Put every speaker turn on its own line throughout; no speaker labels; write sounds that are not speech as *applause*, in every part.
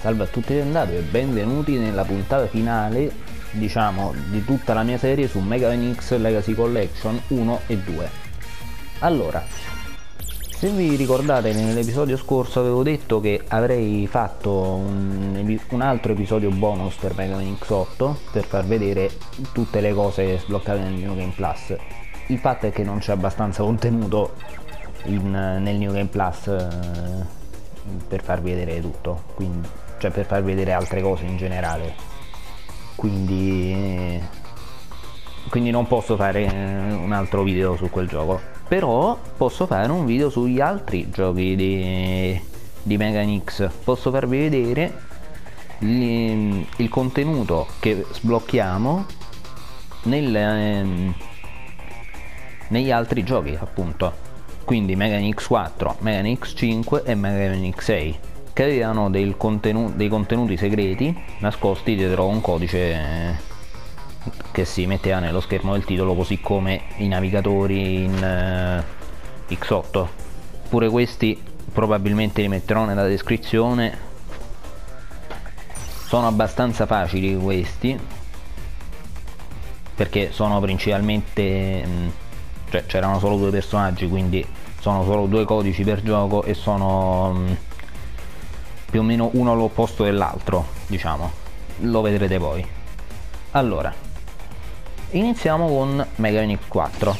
Salve a tutti e andati e benvenuti nella puntata finale, diciamo, di tutta la mia serie su Mega Man X Legacy Collection 1 e 2. Allora, se vi ricordate nell'episodio scorso avevo detto che avrei fatto un, un, altro episodio bonus per Mega Man X8 per far vedere tutte le cose sbloccate nel New Game Plus. Il fatto è che non c'è abbastanza contenuto in, nel New Game Plus eh, per farvi vedere tutto, quindi, cioè per farvi vedere altre cose in generale. Quindi, quindi non posso fare eh, un altro video su quel gioco. Però posso fare un video sugli altri giochi di, di Megan X. Posso farvi vedere il, il contenuto che sblocchiamo nel, ehm, negli altri giochi appunto quindi Mega X4, Mega X5 e Mega X6 che avevano dei contenuti segreti nascosti dietro un codice eh, che si metteva nello schermo del titolo così come i navigatori in uh, X8 pure questi probabilmente li metterò nella descrizione. Sono abbastanza facili questi perché sono principalmente mh, mm, cioè c'erano solo due personaggi quindi sono solo due codici per gioco e sono mm, più o meno uno all'opposto dell'altro diciamo. Lo vedrete poi. Allora iniziamo con Mega Man 4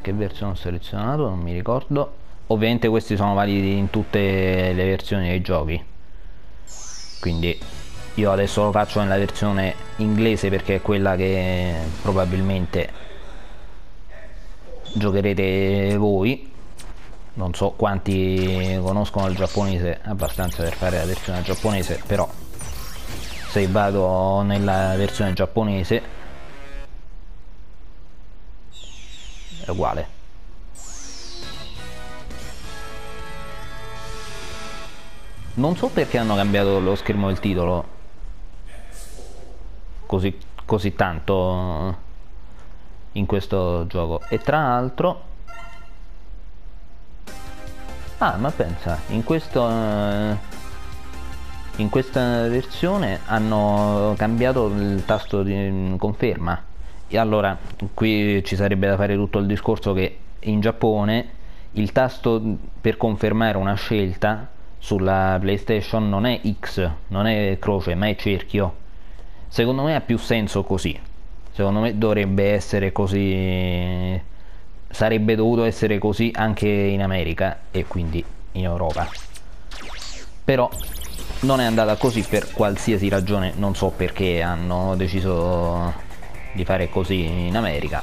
che versione ho selezionato non mi ricordo. Ovviamente questi sono validi in tutte le versioni dei giochi. Quindi io adesso lo faccio nella versione inglese perché è quella che probabilmente giocherete voi. Non so quanti conoscono il giapponese abbastanza per fare la versione giapponese però se vado nella versione giapponese è uguale. Non so perché hanno cambiato lo schermo del titolo così, così tanto in questo gioco. E tra l'altro ah ma pensa in questo in questa versione hanno cambiato il tasto di conferma. E allora qui ci sarebbe da fare tutto il discorso che in Giappone il tasto per confermare una scelta sulla PlayStation non è X, non è croce, ma è cerchio secondo me ha più senso così. Secondo me dovrebbe essere così sarebbe dovuto essere così anche in America e quindi in Europa. Però non è andata così per qualsiasi ragione non so perché hanno deciso di fare così in America.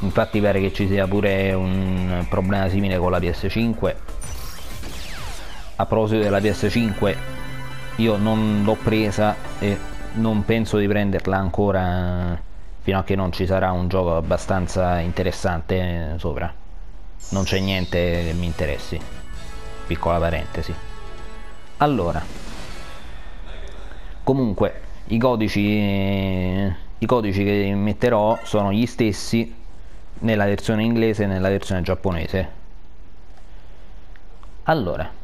Infatti pare che ci sia pure un problema simile con la PS5 a proposito della PS5 io non l'ho presa e non penso di prenderla ancora fino a che non ci sarà un gioco abbastanza interessante sopra. Non c'è niente che mi interessi. Piccola parentesi. Allora comunque i codici i codici che metterò sono gli stessi nella versione inglese e nella versione giapponese. Allora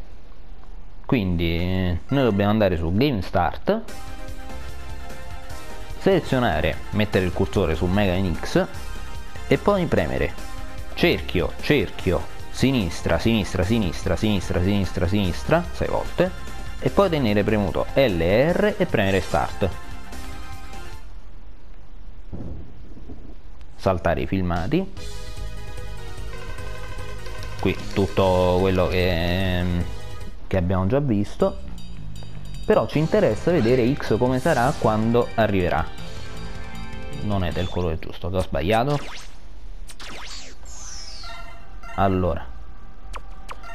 quindi noi dobbiamo andare su game start selezionare mettere il cursore su mega x e poi premere. Cerchio cerchio sinistra sinistra sinistra sinistra sinistra sinistra 6 volte e poi tenere premuto LR e premere start. Saltare i filmati. Qui tutto quello che che abbiamo già visto però ci interessa vedere x come sarà quando arriverà. Non è del colore giusto ho sbagliato? Allora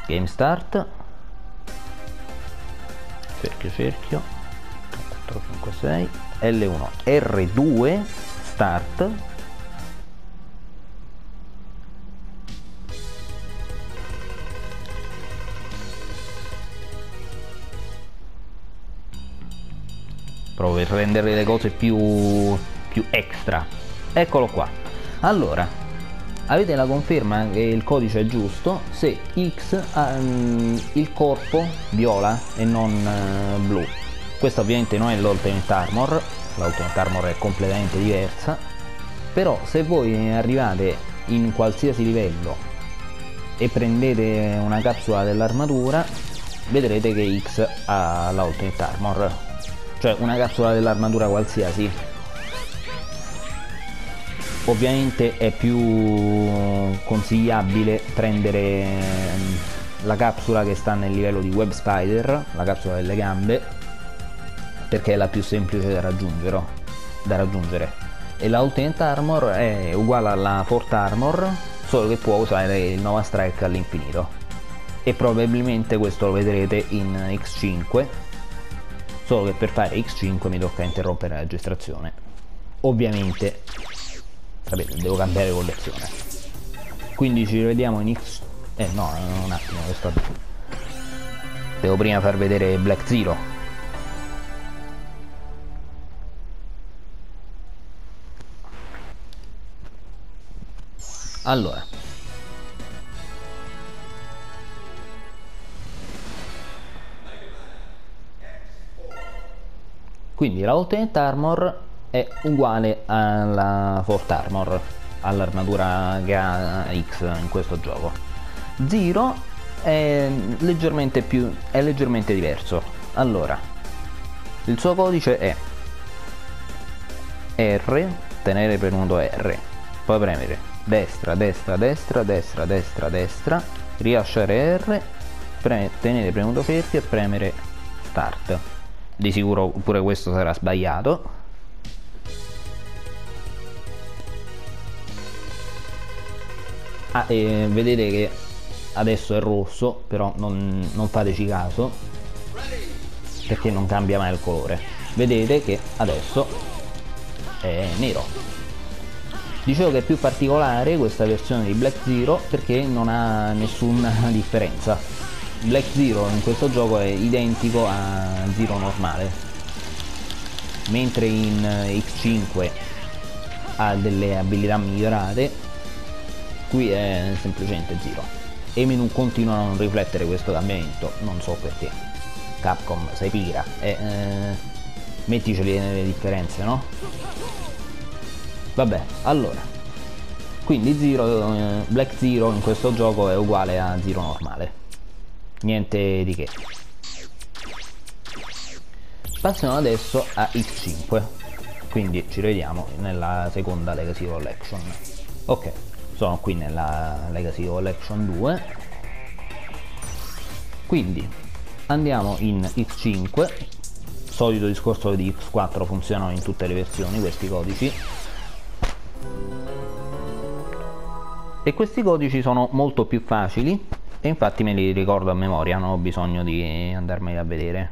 game start. Cerchio cerchio. 4 5 6 L1 R2 start proprio per rendere le cose più, più extra. Eccolo qua. Allora avete la conferma che il codice è giusto? Se X ha um, il corpo viola e non uh, blu. Questo ovviamente non è l'Ultimate Armor l'Ultimate Armor è completamente diversa. Però se voi arrivate in qualsiasi livello e prendete una capsula dell'armatura vedrete che X ha l'Ultimate Armor cioè una capsula dell'armatura qualsiasi. Ovviamente è più consigliabile prendere ehm, la capsula che sta nel livello di Web Spider la capsula delle gambe perché è la più semplice da raggiungere, da raggiungere. e la Ultimate Armor è uguale alla Fort Armor solo che può usare il Nova Strike all'infinito. E probabilmente questo lo vedrete in X5 solo che per fare X5 mi tocca interrompere la registrazione. Ovviamente sapete devo cambiare collezione. Quindi ci rivediamo in X. Eh no un attimo questo devo prima far vedere Black Zero. Allora quindi la Ultimate Armor è uguale alla Fort Armor all'armatura che ha X in questo gioco. Zero è leggermente più è leggermente diverso. Allora il suo codice è R tenere premuto R poi premere destra destra destra destra destra destra rilasciare R pre tenere premuto fermo e premere start di sicuro pure questo sarà sbagliato. Ah, e vedete che adesso è rosso però non, non fateci caso perché non cambia mai il colore. Vedete che adesso è nero. Dicevo che è più particolare questa versione di Black Zero perché non ha nessuna differenza Black Zero in questo gioco è identico a Zero normale mentre in X5 ha delle abilità migliorate qui è semplicemente Zero. E i menu continuano a non riflettere questo cambiamento non so perché. Capcom sei pigra. E eh, metticeli nelle differenze no? vabbè allora. Quindi Zero, eh, Black Zero in questo gioco è uguale a Zero normale niente di che. Passiamo adesso a X5 quindi ci rivediamo nella seconda Legacy Collection ok sono qui nella Legacy Collection 2 quindi andiamo in X5 solito discorso di X4 funzionano in tutte le versioni questi codici. E questi codici sono molto più facili e infatti me li ricordo a memoria non ho bisogno di andarmeli a vedere.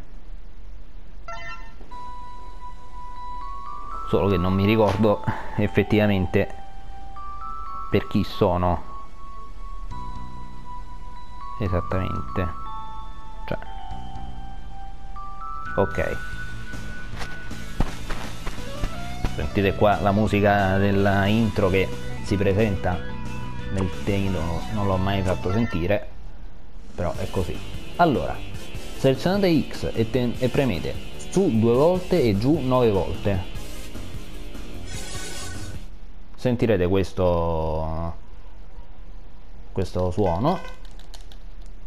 Solo che non mi ricordo *laughs* effettivamente per chi sono. Esattamente. Cioè. Ok. Sentite qua la musica della intro che si presenta nel titolo non l'ho mai fatto sentire però è così. Allora selezionate X e, e premete su due volte e giù nove volte sentirete questo questo suono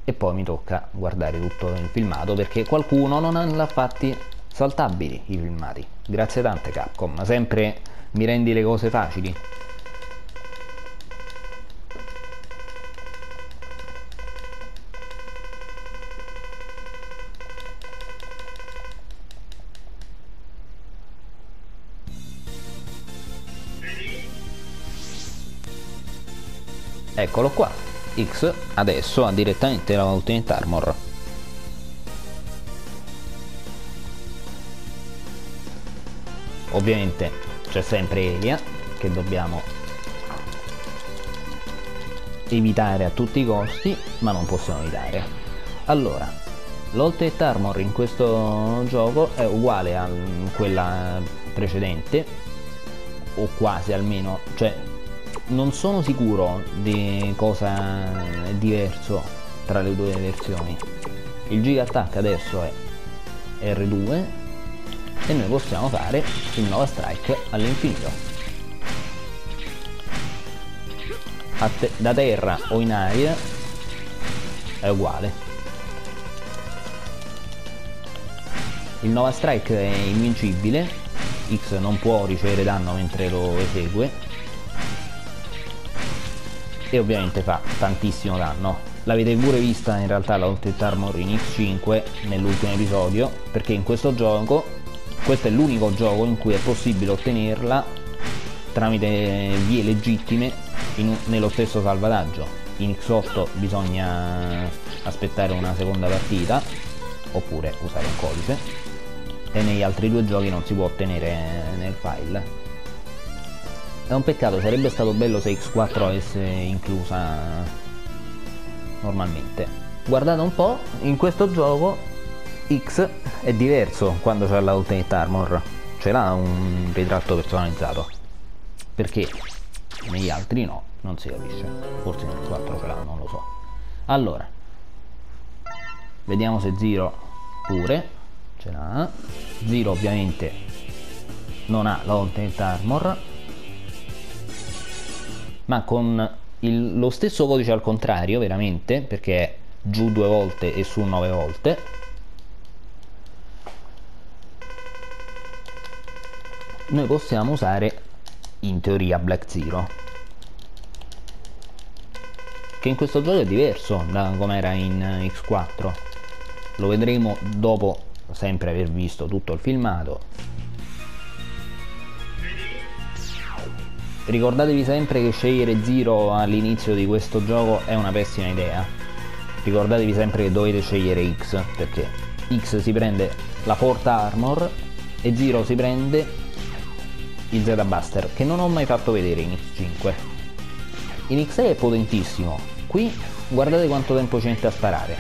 e poi mi tocca guardare tutto il filmato perché qualcuno non l'ha fatti saltabili i filmati. Grazie tante Capcom. Sempre mi rendi le cose facili eccolo qua. X adesso ha direttamente la Ultimate Armor ovviamente c'è sempre Elia che dobbiamo evitare a tutti i costi ma non possiamo evitare. Allora l'Ultimate Armor in questo gioco è uguale a quella precedente o quasi almeno cioè non sono sicuro di cosa è diverso tra le due versioni. Il Giga Attack adesso è R2 e noi possiamo fare il Nova Strike all'infinito. Te da terra o in aria è uguale. Il Nova Strike è invincibile, X non può ricevere danno mentre lo esegue e ovviamente fa tantissimo danno. L'avete pure vista in realtà la Ultimate Armor in X5 nell'ultimo episodio perché in questo gioco questo è l'unico gioco in cui è possibile ottenerla tramite vie legittime in, nello stesso salvataggio. In X8 bisogna aspettare una seconda partita oppure usare un codice e negli altri due giochi non si può ottenere nel file è un peccato, sarebbe stato bello se X4 avesse inclusa normalmente. Guardate un po', in questo gioco X è diverso quando c'è la Ultimate Armor, ce l'ha un ritratto personalizzato. Perché negli altri no, non si capisce. Forse nel 4 ce l'ha, non lo so. Allora, vediamo se Zero pure ce l'ha. Zero ovviamente non ha la Ultimate Armor ma con il, lo stesso codice al contrario veramente perché è giù due volte e su nove volte. Noi possiamo usare in teoria Black Zero. Che in questo gioco è diverso da come era in X4 lo vedremo dopo sempre aver visto tutto il filmato ricordatevi sempre che scegliere Zero all'inizio di questo gioco è una pessima idea. Ricordatevi sempre che dovete scegliere X perché X si prende la Fort Armor e Zero si prende il Z Buster che non ho mai fatto vedere in X5 in X6 è potentissimo. Qui guardate quanto tempo ci mette a sparare.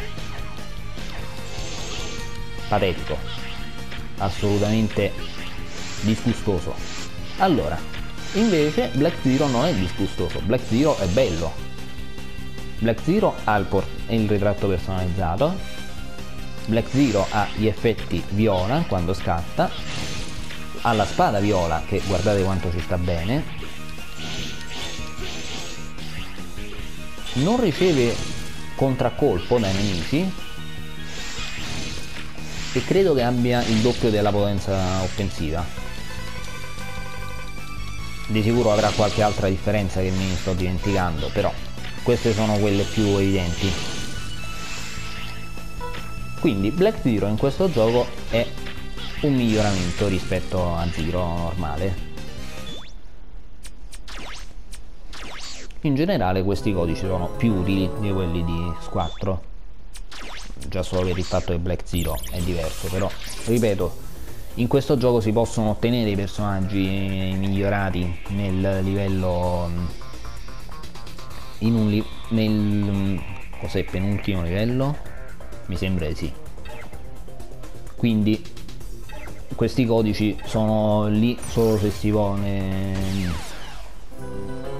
Patetico. Assolutamente disgustoso. Allora Invece Black Zero non è disgustoso, Black Zero è bello. Black Zero ha il, il ritratto personalizzato, Black Zero ha gli effetti viola quando scatta, ha la spada viola che guardate quanto ci sta bene, non riceve contraccolpo dai nemici. E credo che abbia il doppio della potenza offensiva di sicuro avrà qualche altra differenza che mi sto dimenticando però queste sono quelle più evidenti. Quindi Black Zero in questo gioco è un miglioramento rispetto a Zero normale. In generale questi codici sono più utili di quelli di S4 già solo per il fatto che Black Zero è diverso però ripeto in questo gioco si possono ottenere i personaggi migliorati nel livello in un li nel cos'è penultimo livello? Mi sembra di sì. Quindi questi codici sono lì solo se si vuole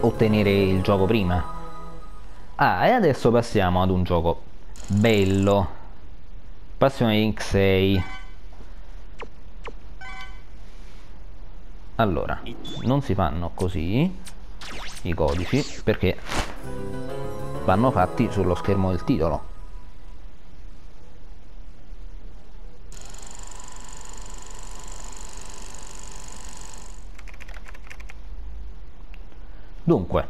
ottenere il gioco prima. Ah e adesso passiamo ad un gioco bello. Passione X6 allora non si fanno così i codici perché vanno fatti sullo schermo del titolo. Dunque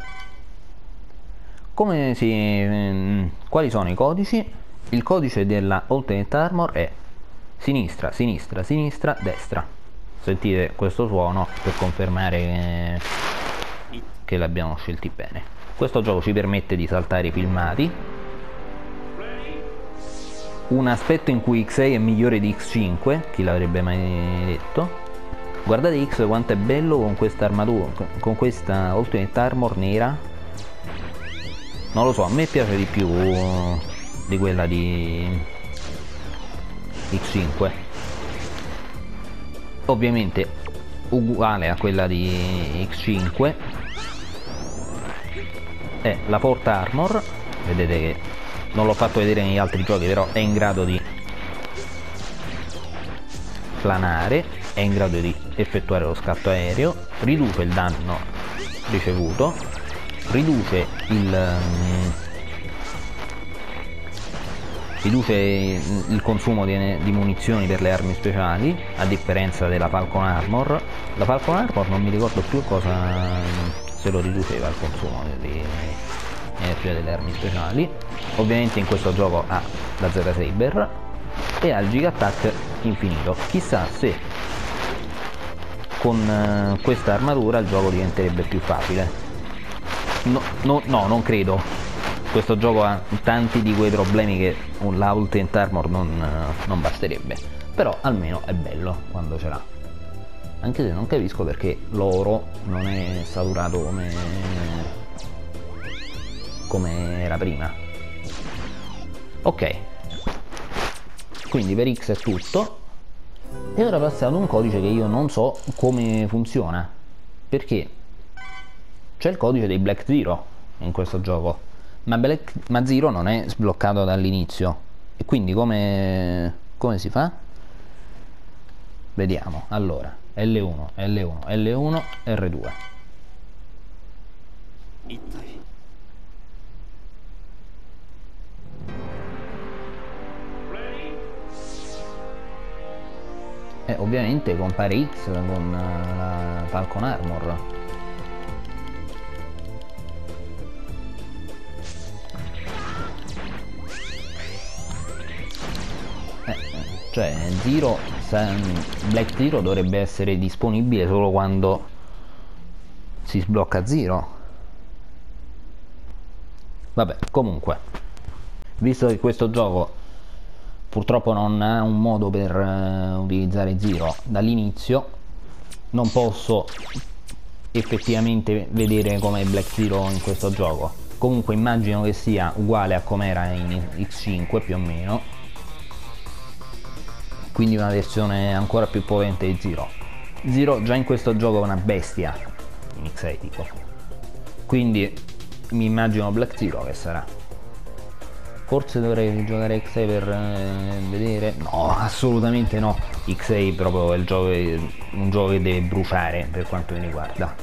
si ehm, quali sono i codici? Il codice della Ultimate Armor è sinistra sinistra sinistra destra sentite questo suono per confermare che, che l'abbiamo scelti bene. Questo gioco ci permette di saltare i filmati. Un aspetto in cui X6 è migliore di X5 chi l'avrebbe mai detto? Guardate X quanto è bello con questa armatura con questa Ultimate Armor nera. Non lo so a me piace di più di quella di X5 ovviamente uguale a quella di X5 è la Fort Armor. Vedete che non l'ho fatto vedere negli altri giochi però è in grado di planare è in grado di effettuare lo scatto aereo riduce il danno ricevuto riduce il riduce il consumo di, di, munizioni per le armi speciali a differenza della Falcon Armor. La Falcon Armor non mi ricordo più cosa se lo riduceva il consumo di energia delle armi speciali. Ovviamente in questo gioco ha la Z Saber e ha il Giga Attack infinito. Chissà se con uh, questa armatura il gioco diventerebbe più facile. No, no, no non credo questo gioco ha tanti di quei problemi che un Ultimate Armor non, eh, non basterebbe. Però almeno è bello quando ce l'ha. Anche se non capisco perché l'oro non è saturato come come era prima. Ok. Quindi per X è tutto. E ora passiamo ad un codice che io non so come funziona. Perché c'è il codice dei Black Zero in questo gioco ma, Black, ma non è sbloccato dall'inizio. E quindi come, come si fa? vediamo. Allora L1 L1 L1 R2 e ovviamente compare X con la Falcon Armor cioè Zero Black Zero dovrebbe essere disponibile solo quando si sblocca Zero. Vabbè comunque visto che questo gioco purtroppo non ha un modo per uh, utilizzare Zero dall'inizio non posso effettivamente vedere come Black Zero in questo gioco. Comunque immagino che sia uguale a come era in X5 più o meno quindi una versione ancora più potente di Zero. Zero già in questo gioco è una bestia in X6 tipo. Quindi mi immagino Black Zero che sarà. Forse dovrei giocare X6 per eh, vedere. No, assolutamente no. X6 proprio è gioco, un gioco che deve bruciare per quanto mi riguarda.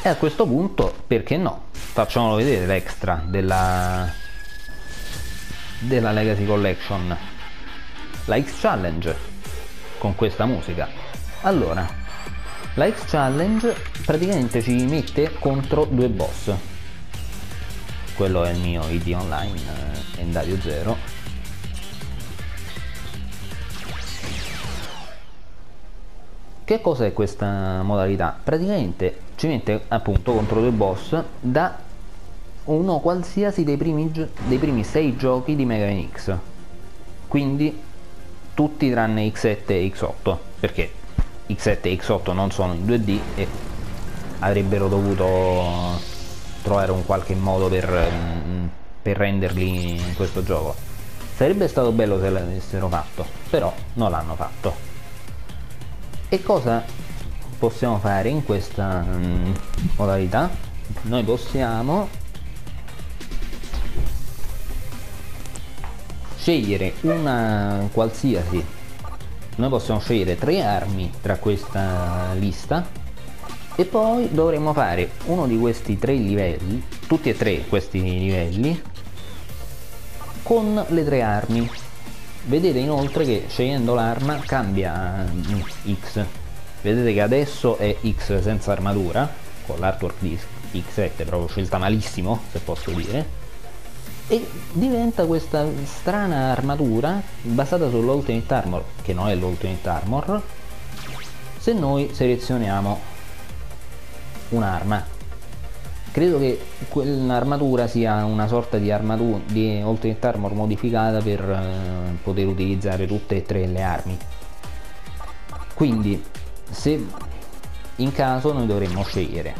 E a questo punto, perché no? Facciamolo vedere l'extra della, della Legacy Collection la X Challenge con questa musica. Allora, la X Challenge praticamente ci mette contro due boss. Quello è il mio ID online, eh, Endario 0. Che cos'è questa modalità? Praticamente ci mette appunto contro due boss da uno qualsiasi dei primi, dei primi sei giochi di Mega X. Quindi tutti tranne X7 e X8 perché X7 e X8 non sono in 2D e avrebbero dovuto trovare un qualche modo per, mm, per renderli in questo gioco. Sarebbe stato bello se l'avessero fatto però non l'hanno fatto. E cosa possiamo fare in questa um, modalità? Noi possiamo scegliere una qualsiasi noi possiamo scegliere tre armi tra questa lista e poi dovremo fare uno di questi tre livelli tutti e tre questi livelli con le tre armi. Vedete inoltre che scegliendo l'arma cambia mm, X. Vedete che adesso è X senza armatura con l'artwork di X7 proprio scelta malissimo se posso dire e diventa questa strana armatura basata sull'Ultimate Armor, che non è l'Ultimate Armor, se noi selezioniamo un'arma. Credo che quell'armatura sia una sorta di armatura di Ultimate Armor modificata per eh, poter utilizzare tutte e tre le armi. Quindi se in caso noi dovremmo scegliere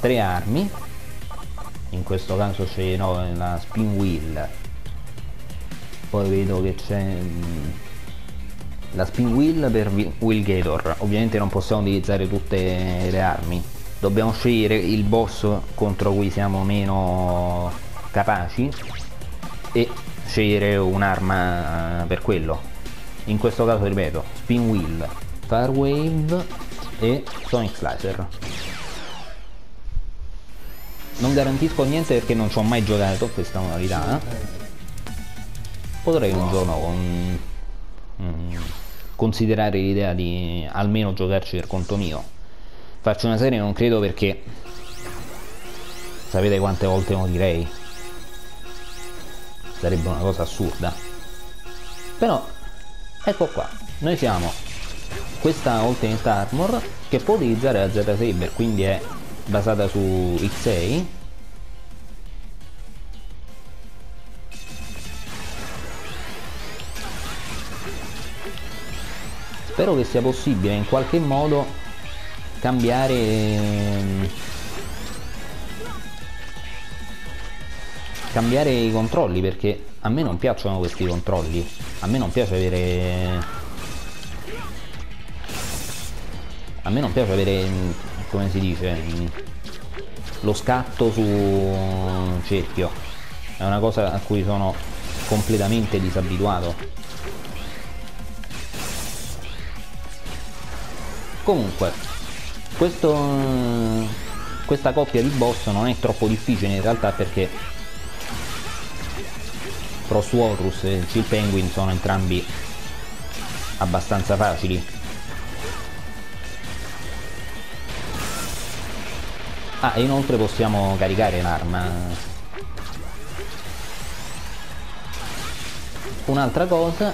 tre armi in questo caso sceglierò la spin wheel. Poi vedo che c'è mm, la spin wheel per wheel gator. Ovviamente non possiamo utilizzare tutte le armi. Dobbiamo scegliere il boss contro cui siamo meno capaci e scegliere un'arma per quello. In questo caso ripeto spin wheel fire wave e sonic slicer non garantisco niente perché non ci ho mai giocato questa modalità potrei un giorno con, mm, considerare l'idea di almeno giocarci per conto mio. Faccio una serie non credo perché sapete quante volte lo direi sarebbe una cosa assurda. Però ecco qua noi siamo questa Ultimate Armor che può utilizzare la Z-Saber quindi è basata su X6 spero che sia possibile in qualche modo cambiare ehm, cambiare i controlli perché a me non piacciono questi controlli. A me non piace avere a me non piace avere come si dice lo scatto su cerchio. È una cosa a cui sono completamente disabituato. Comunque questo, questa coppia di boss non è troppo difficile in realtà perché Frost Walrus e Chill Penguin sono entrambi abbastanza facili Ah, e inoltre possiamo caricare l'arma. Un'altra cosa,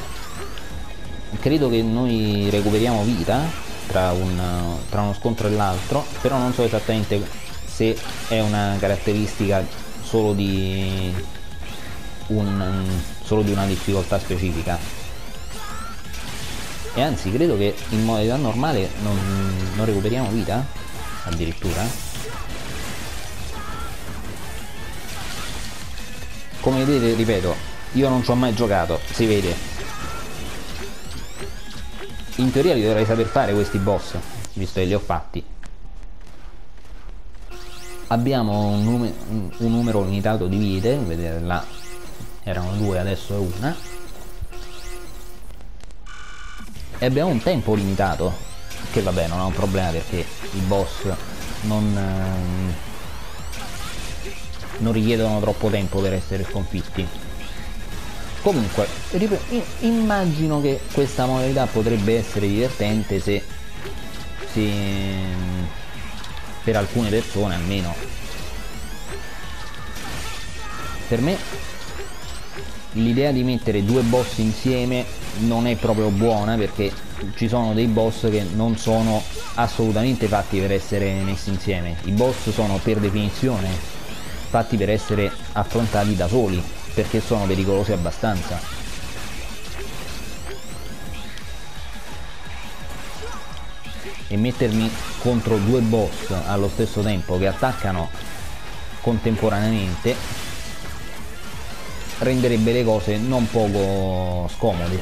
credo che noi recuperiamo vita tra, un, tra uno scontro e l'altro, però non so esattamente se è una caratteristica solo di, un, solo di una difficoltà specifica. E anzi, credo che in modalità normale non, non recuperiamo vita, addirittura. Come vedete ripeto io non ci ho mai giocato si vede. In teoria li dovrei saper fare questi boss visto che li ho fatti. Abbiamo un, nume un numero limitato di vite vedete là erano due adesso è una. E abbiamo un tempo limitato che vabbè non è un problema perché i boss non ehm, non richiedono troppo tempo per essere sconfitti. Comunque immagino che questa modalità potrebbe essere divertente se, se per alcune persone almeno. Per me l'idea di mettere due boss insieme non è proprio buona perché ci sono dei boss che non sono assolutamente fatti per essere messi insieme. I boss sono per definizione fatti per essere affrontati da soli perché sono pericolosi abbastanza. E mettermi contro due boss allo stesso tempo che attaccano contemporaneamente renderebbe le cose non poco scomode.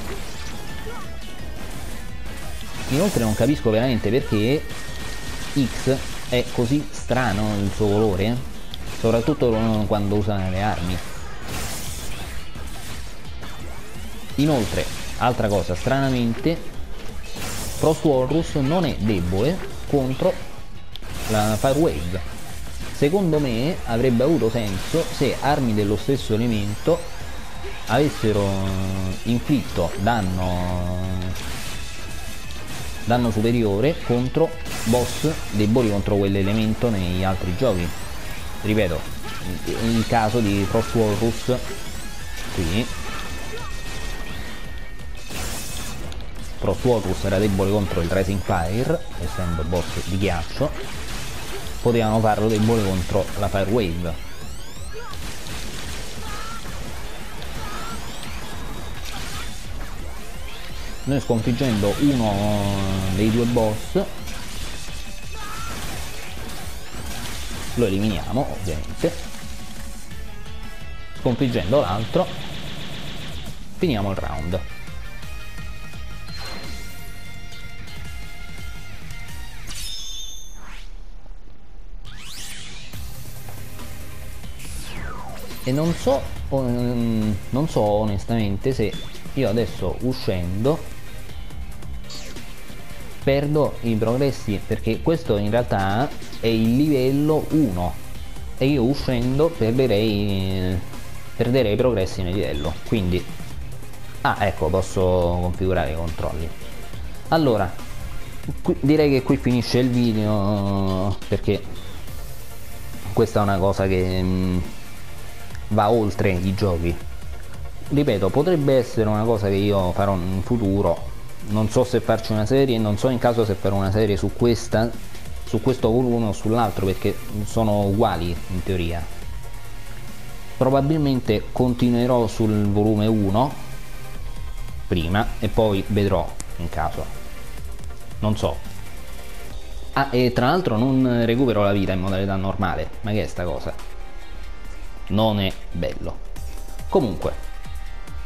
Inoltre non capisco veramente perché X è così strano il suo colore soprattutto quando usano le armi. Inoltre altra cosa stranamente Frost Walrus non è debole contro la Fire Wave. Secondo me avrebbe avuto senso se armi dello stesso elemento avessero inflitto danno danno superiore contro boss deboli contro quell'elemento negli altri giochi ripeto in caso di Frost Walrus qui Frost Walrus era debole contro il Rising Fire essendo boss di ghiaccio. Potevano farlo debole contro la Fire Wave noi sconfiggendo uno dei due boss lo eliminiamo ovviamente. Sconfiggendo l'altro finiamo il round. E non so, on, mm, non so onestamente se io adesso uscendo perdo i progressi perché questo in realtà è il livello 1 e io uscendo perderei perderei i progressi nel livello quindi ah ecco posso configurare i controlli. Allora qui, direi che qui finisce il video perché questa è una cosa che mh, mm, va oltre i giochi. Ripeto potrebbe essere una cosa che io farò in futuro non so se farci una serie non so in caso se farò una serie su questa su questo volume o sull'altro perché sono uguali in teoria. Probabilmente continuerò sul volume 1 prima e poi vedrò in caso. Non so. Ah e tra l'altro non recupero la vita in modalità normale. Ma che è sta cosa? Non è bello. Comunque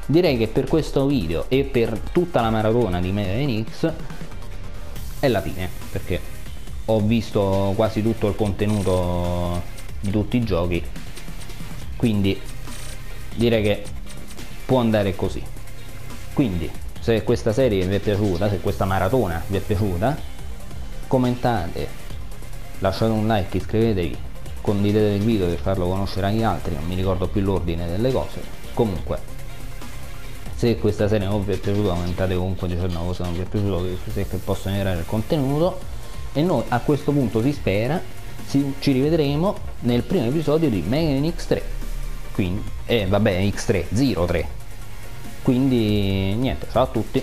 direi che per questo video e per tutta la maratona di Mega NX è la fine perché ho visto quasi tutto il contenuto di tutti i giochi quindi direi che può andare così. Quindi se questa serie vi è piaciuta se questa maratona vi è piaciuta commentate lasciate un like iscrivetevi condividete il video per farlo conoscere agli altri non mi ricordo più l'ordine delle cose. Comunque se questa serie non vi è piaciuta commentate comunque dicendo cosa non vi è piaciuto se che posso migliorare il contenuto. E noi a questo punto si spera si, ci rivedremo nel primo episodio di Mega X3 quindi, eh vabbè X3 03 quindi niente ciao a tutti